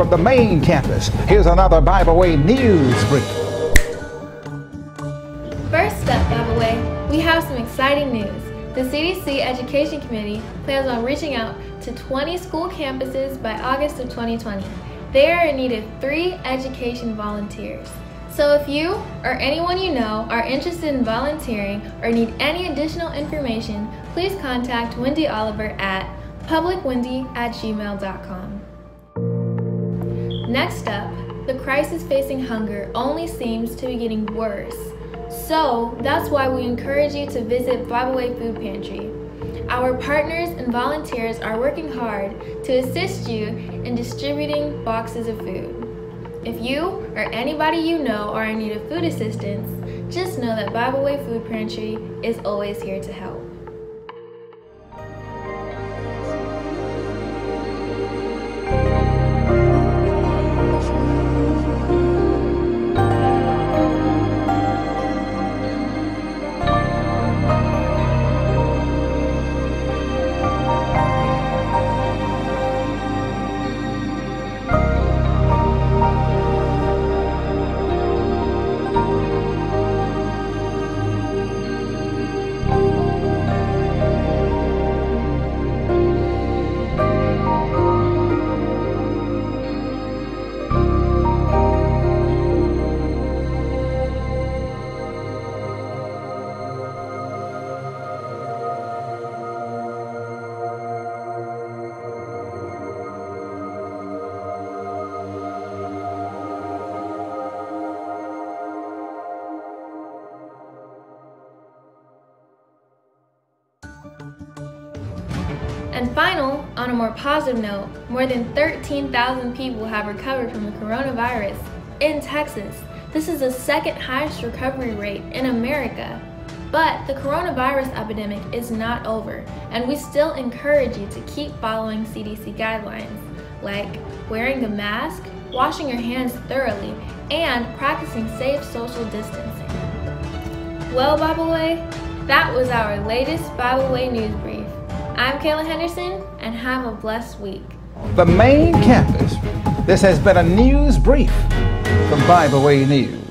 from the main campus, here's another Bible Way News Brief. First up, Bible Way, we have some exciting news. The CDC Education Committee plans on reaching out to 20 school campuses by August of 2020. They are in need of three education volunteers. So if you or anyone you know are interested in volunteering or need any additional information, please contact Wendy Oliver at publicwendy at gmail.com. Next up, the crisis facing hunger only seems to be getting worse. So that's why we encourage you to visit Bible Way Food Pantry. Our partners and volunteers are working hard to assist you in distributing boxes of food. If you or anybody you know are in need of food assistance, just know that Bible Way Food Pantry is always here to help. And final, on a more positive note, more than 13,000 people have recovered from the coronavirus in Texas. This is the second highest recovery rate in America. But the coronavirus epidemic is not over, and we still encourage you to keep following CDC guidelines, like wearing a mask, washing your hands thoroughly, and practicing safe social distancing. Well, Bible Way, that was our latest Bible Way news brief. I'm Kayla Henderson, and have a blessed week. The main campus. This has been a news brief from Bible Way News.